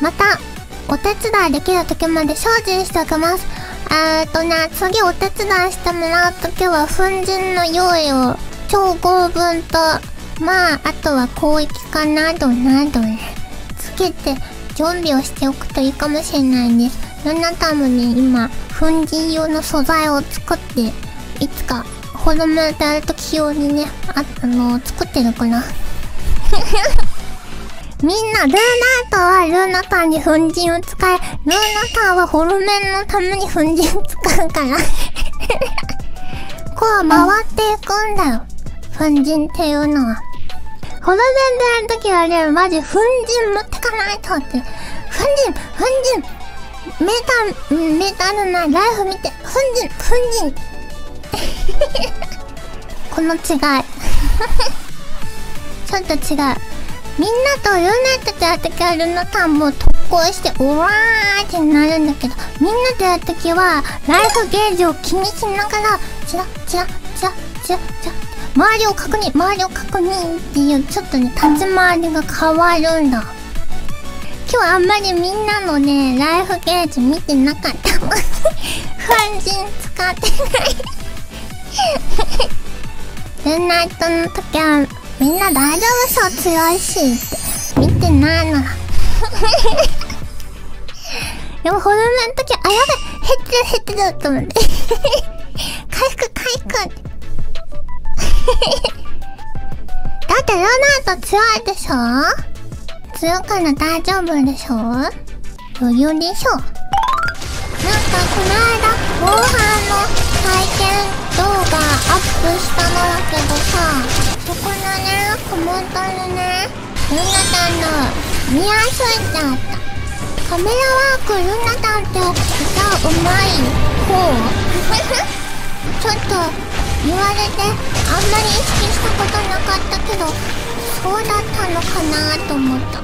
また、お手伝いできる時まで精進しておきます。えーとね、次お手伝いしてもらう時は、粉塵の用意を超合分と、まあ、あとは広域化などなどね、つけて準備をしておくといいかもしれないです。ルナタもね、今、粉塵用の素材を作って、いつか、ホルメでやるとき用にね、あ、あの作ってるかな。みんな、ルーナータはルーナターに粉塵を使え、ルーナターはホルメンのために粉塵使うから。こう回っていくんだよ。粉塵っていうのは。ホルメンでやるときはね、マジ粉塵持ってかないとって。粉塵、粉塵メーター、メーターのないライフ見て、粉塵、粉塵 この違い。ちょっと違う。みんなとルナットとやるときはルナタンも特攻して、うわーってなるんだけど、みんなとやるときは、ライフゲージを気にしながら、チラチラチラチラチラ周りを確認、周りを確認っていう、ちょっとね、立ち回りが変わるんだ。今日あんまりみんなのね、ライフゲージ見てなかったもん。粉塵使ってない。ルナイトの時は、みんな大丈夫そう強いしって。見てないの。でもホルメの時、あ、やべ減ってる減ってると思って。回復回復。だってルナイト強いでしょ？強いから大丈夫でしょ？余裕でしょ？なんかこのアップしたのだけどさ、そこのね、コメントにね、ルナタンの見やすいってあった。カメラワークルナタンって歌うまい方ちょっと言われてあんまり意識したことなかったけどそうだったのかなと思った